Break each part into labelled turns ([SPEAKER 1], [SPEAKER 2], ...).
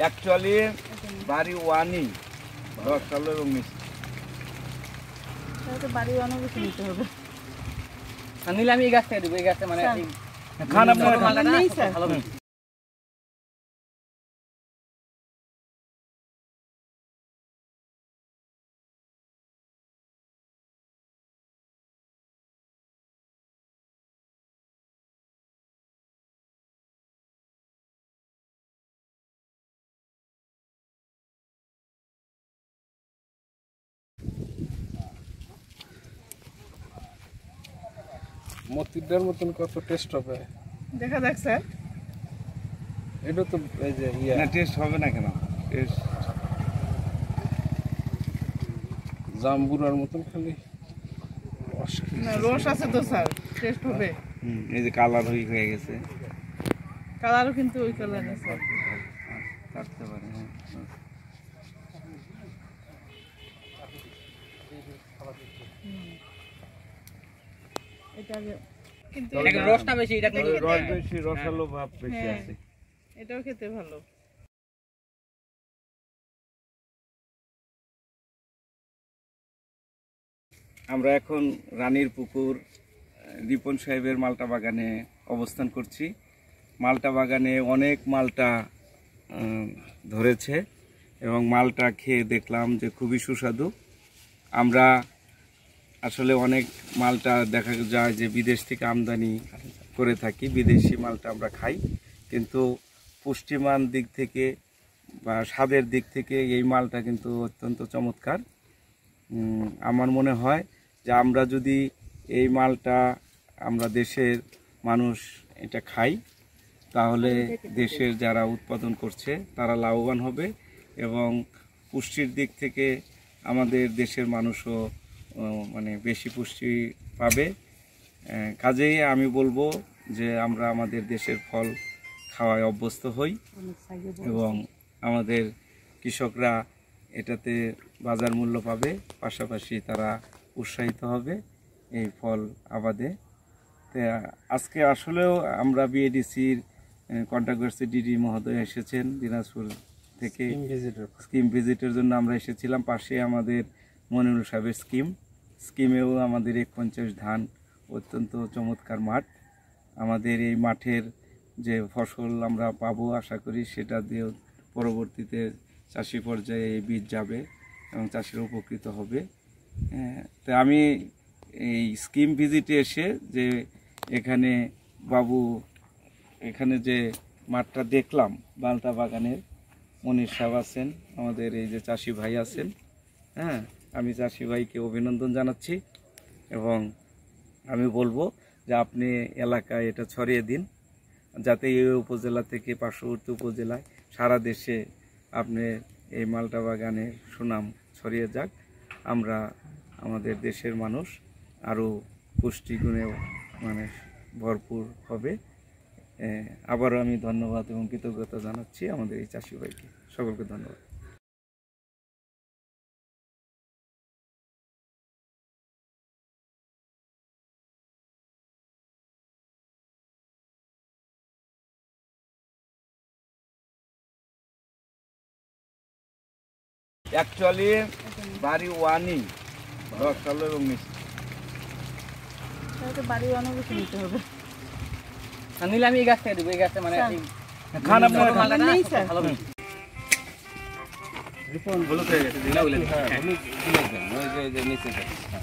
[SPEAKER 1] Actually বাড়ি ওয়ানই। রস কালো এবং মিষ্টি
[SPEAKER 2] বাড়ি ওয়ানও বেশি নিতে হবে।
[SPEAKER 3] নিলে আমি এই গাছ দেবো এই গাছে মানে
[SPEAKER 2] খানা
[SPEAKER 3] এই
[SPEAKER 1] খান আপনার
[SPEAKER 3] ভালো না,
[SPEAKER 2] নেই,
[SPEAKER 3] ভালো
[SPEAKER 4] মতিরটার মতন কত টেস্ট হবে?
[SPEAKER 2] দেখা যাক স্যার।
[SPEAKER 4] এটা তো এই যে ইয়া।
[SPEAKER 1] না টেস্ট হবে না কেন? টেস্ট
[SPEAKER 4] জাম্বুরার মতন খালি রস
[SPEAKER 2] না রস আছে তো স্যার। টেস্ট হবে।
[SPEAKER 1] হুম এই যে কালার হয়ে হয়ে গেছে।
[SPEAKER 2] কালারও কিন্তু ওই কালার না স্যার
[SPEAKER 1] থাকতে পারে হ্যাঁ।
[SPEAKER 2] এটা কিন্তু
[SPEAKER 3] এটা রসটা বেশি এটা
[SPEAKER 1] রস বেশি রসালো ভাব বেশি
[SPEAKER 2] হ্যাঁ।
[SPEAKER 1] আছে।
[SPEAKER 2] এটাও খেতে ভালো।
[SPEAKER 1] আমরা এখন রানীর পুকুর রিপন সাহেবের মালটা বাগানে অবস্থান করছি। মালটা বাগানে অনেক মালটা ধরেছে এবং মালটা খেয়ে দেখলাম যে খুবই সুস্বাদু। আমরা আসলে অনেক মালটা দেখা যায় যে বিদেশ থেকে আমদানি করে থাকি, বিদেশি মালটা আমরা খাই। কিন্তু পুষ্টিমান দিক থেকে বা স্বাদের দিক থেকে এই মালটা কিন্তু অত্যন্ত চমৎকার। আমার মনে হয় যে আমরা যদি এই মালটা আমরা দেশের মানুষ এটা খাই, তাহলে দেশের যারা উৎপাদন করছে তারা লাভবান হবে এবং পুষ্টির দিক থেকে আমাদের দেশের মানুষও মানে বেশি পুষ্টি পাবে। কাজেই আমি বলব যে আমরা আমাদের দেশের ফল খাওয়ায় অভ্যস্ত হই এবং আমাদের কৃষকরা এটাতে বাজার মূল্য পাবে পাশাপাশি তারা উৎসাহিত হবে এই ফল আবাদে। তো আজকে আসলেও আমরা বিএডিসির কন্ট্যাক্ট ডিডি মহোদয় এসেছেন দিনাজপুর থেকে। স্কিম ভিজিটের জন্য আমরা এসেছিলাম পাশে আমাদের মনিরুল সাহেবের স্কিম। স্কিমেও আমাদের এক পঞ্চাশ ধান অত্যন্ত চমৎকার মাঠ। আমাদের এই মাঠের যে ফসল আমরা পাবো আশা করি সেটা দিয়ে পরবর্তীতে চাষি পর্যায়ে এই বীজ যাবে এবং চাষিরা উপকৃত হবে। হ্যাঁ, তো আমি এই স্কিম ভিজিটে এসে যে এখানে বাবু এখানে যে মাঠটা দেখলাম বালতা বাগানের মনির সাহেব আছেন আমাদের এই যে চাষি ভাই আছেন। হ্যাঁ আমি চাষি ভাইকে অভিনন্দন জানাচ্ছি এবং আমি বলব যে আপনি এলাকায় এটা ছড়িয়ে দিন, যাতে এই উপজেলা থেকে পার্শ্ববর্তী উপজেলায় সারা দেশে আপনি এই মালটা বাগানের সুনাম ছড়িয়ে যাক। আমরা আমাদের দেশের মানুষ, আরও পুষ্টিগুণেও মানে ভরপুর হবে। আবারও আমি ধন্যবাদ এবং কৃতজ্ঞতা জানাচ্ছি আমাদের এই চাষি ভাইকে। সকলকে ধন্যবাদ। অ্যাকচুয়ালি বাড়ি ওয়ানই রস কালো এবং মিষ্টি।
[SPEAKER 2] বাড়ি নিতে হবে।
[SPEAKER 3] নিলে আমি এই গাছ থেকে দেবো এই গাছটা মানে
[SPEAKER 1] খান আপনারা
[SPEAKER 2] নেই, স্যার।
[SPEAKER 3] ভালো
[SPEAKER 1] হয়ে।
[SPEAKER 4] হ্যাঁ।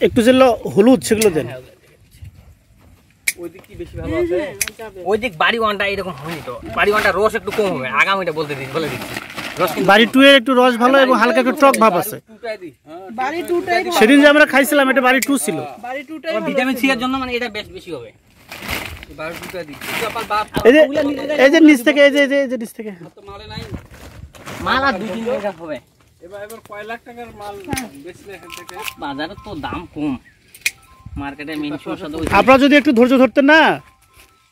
[SPEAKER 5] একটু যেগুলো হলুদ সেগুলো দেন।
[SPEAKER 3] ওই দিক বেশি ভালো আছে?
[SPEAKER 2] যাবে।
[SPEAKER 3] ওই দিক বাড়ি ওয়ানটা এরকম হয়নি তো। বাড়ি ওয়ানটা রস একটু কম হবে আগামীটা বলতে দিন বলে দিচ্ছি।
[SPEAKER 5] বাড়ি টু এর একটু রস ভালো এবং হালকা একটু টক ভাব আছে। সেদিন যে আমরা খাইছিলাম এটা বাড়ি টু ছিল।
[SPEAKER 3] ওই ভিটামিন সি এর জন্য মানে এটা বেশ বেশি হবে।
[SPEAKER 5] এই যে নিচ থেকে এই যে এই যে- নিচ থেকে।
[SPEAKER 3] মাল আর দুই তিন টাকা হবে।
[SPEAKER 4] এবার এবার কয় লাখ টাকার মাল বেচলে এখান থেকে?
[SPEAKER 3] বাজারে তো দাম কম। মার্কেটে
[SPEAKER 5] আপনারা যদি একটু ধৈর্য ধরতেন না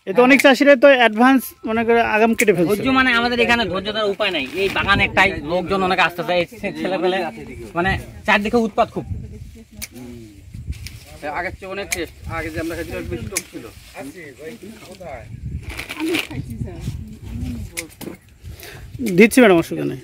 [SPEAKER 5] এতে অনেক চাষিরা তো অ্যাডভান্স মনে করে আগাম কেটে ফেলছে।
[SPEAKER 3] ধৈর্য মানে আমাদের এখানে ধৈর্য ধরার উপায় নাই। এই বাগান একটাই লোকজন অনেক আসতে চায় ছেলে পেলে মানে চারদিকে উৎপাত খুব। আগের চেয়ে অনেক টেস্ট আগে যে আমরা খেয়েছিলাম বেশি টক ছিল।
[SPEAKER 2] আমি খাইছি স্যার
[SPEAKER 5] দিচ্ছি ম্যাডাম অসুবিধা নেই।